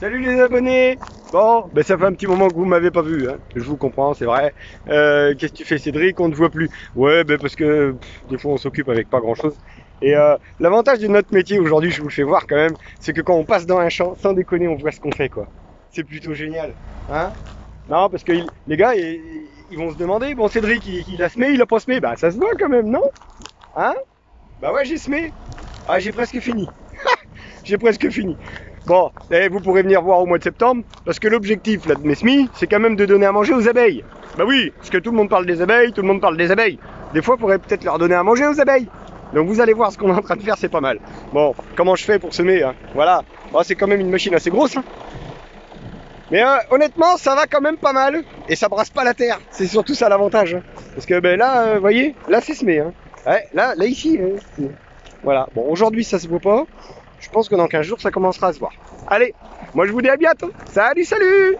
Salut les abonnés Bon, ben ça fait un petit moment que vous m'avez pas vu, hein. je vous comprends, c'est vrai. Euh, Qu'est-ce que tu fais Cédric? On ne te voit plus. Ouais, ben parce que pff, des fois on s'occupe avec pas grand-chose. Et euh, l'avantage de notre métier aujourd'hui, je vous le fais voir quand même, c'est que quand on passe dans un champ, sans déconner, on voit ce qu'on fait quoi. C'est plutôt génial, hein Non, parce que les gars, ils, vont se demander, bon Cédric, il, il a semé, il a pas semé, bah ça se voit quand même, non? Hein? Bah ouais, j'ai semé. Ah, j'ai presque fini. j'ai presque fini. Bon, et vous pourrez venir voir au mois de septembre, parce que l'objectif là de mes semis, c'est quand même de donner à manger aux abeilles. Bah oui, parce que tout le monde parle des abeilles, tout le monde parle des abeilles. Des fois, il faudrait peut-être leur donner à manger aux abeilles. Donc vous allez voir ce qu'on est en train de faire, c'est pas mal. Bon, comment je fais pour semer hein? Voilà. Oh, c'est quand même une machine assez grosse. hein. Mais euh, honnêtement, ça va quand même pas mal. Et ça brasse pas la terre. C'est surtout ça l'avantage. hein. Parce que ben là, euh, vous voyez, là c'est semé. Hein. Ouais, là, là ici. euh, voilà. Bon, aujourd'hui ça se voit pas. Je pense que dans 15 jours ça commencera à se voir. Allez, moi je vous dis à bientôt. Salut, salut